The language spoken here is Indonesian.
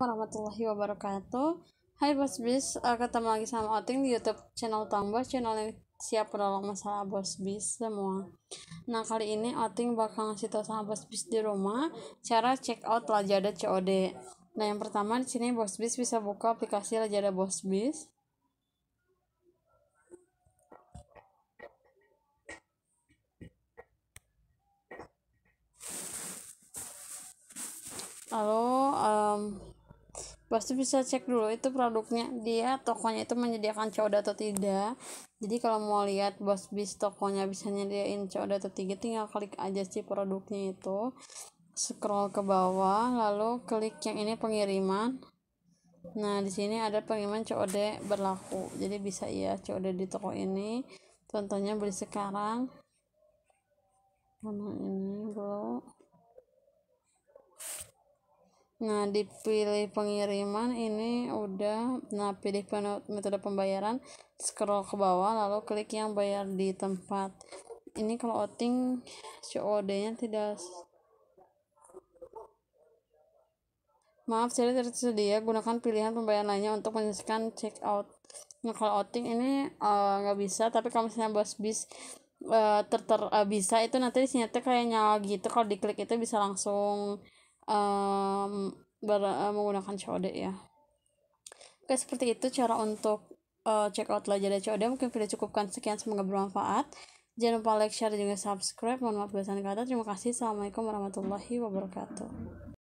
warahmatullahi wabarakatuh Hai Bos Bis, uh, ketemu lagi sama Oting di YouTube channel Tambah, channel yang siap menolong masalah Bos Bis semua. Nah kali ini Oting bakal ngasih tau sama Bos Bis di rumah cara check out Lazada COD. Nah yang pertama di sini Bos Bis bisa buka aplikasi Lazada Bos Bis. Lalu um, pasti bisa cek dulu itu produknya. Dia tokonya itu menyediakan COD atau tidak jadi kalau mau lihat bos bis tokonya bisa nyediain COD atau tidak tinggal klik aja sih produknya itu. Scroll ke bawah lalu klik yang ini pengiriman. Nah di sini ada pengiriman COD berlaku. Jadi bisa ya COD di toko ini. Contohnya beli sekarang. Mana ini Nah, dipilih pengiriman ini udah nah pilih metode pembayaran, scroll ke bawah lalu klik yang bayar di tempat. Ini kalau outing COD-nya tidak Maaf, saya tidak tersedia. Gunakan pilihan pembayaran lainnya untuk menyelesaikan check out. Nah, kalau outing ini eh, nggak uh, bisa, tapi kalau misalnya bos bis uh, ter, ter uh, bisa itu nanti di kayak nyala gitu. Kalau diklik itu bisa langsung um, ber, uh, menggunakan COD ya. Oke seperti itu cara untuk uh, check out Lazada COD mungkin video cukupkan. Sekian semoga bermanfaat. Jangan lupa like share dan juga subscribe. Mohon maaf kata. Terima kasih. Assalamualaikum warahmatullahi wabarakatuh